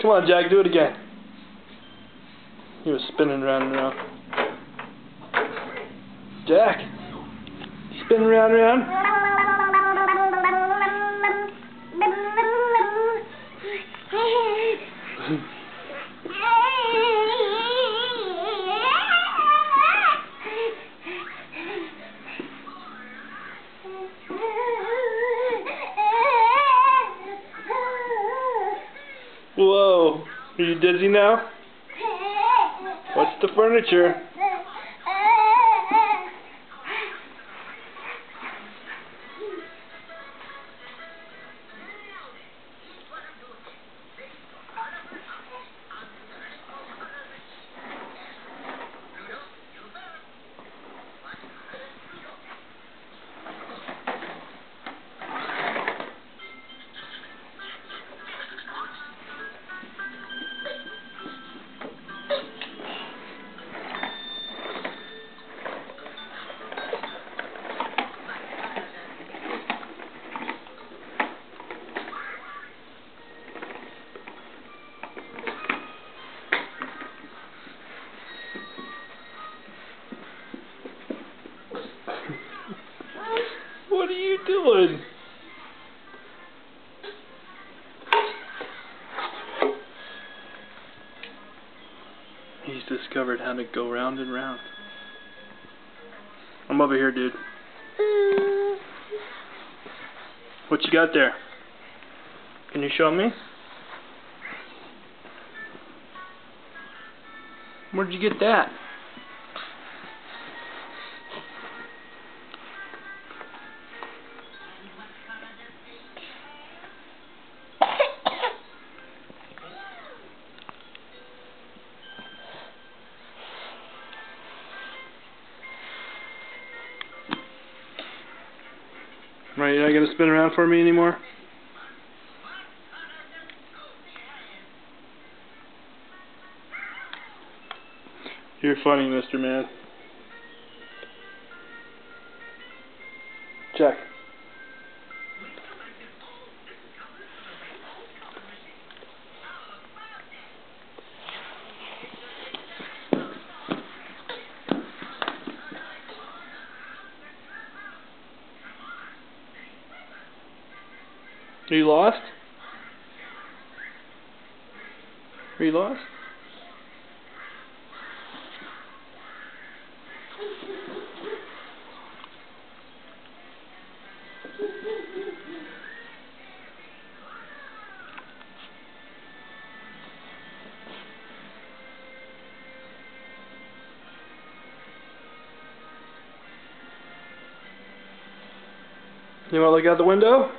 Come on, Jack, do it again. He was spinning around and around. Jack, spinning around and around. Whoa, are you dizzy now? What's the furniture? Doing? He's discovered how to go round and round. I'm over here, dude. What you got there? Can you show me? Where'd you get that? Right, you're not gonna spin around for me anymore? You're funny, Mr. Man. Check. Are you lost? Are you lost? You want to look out the window?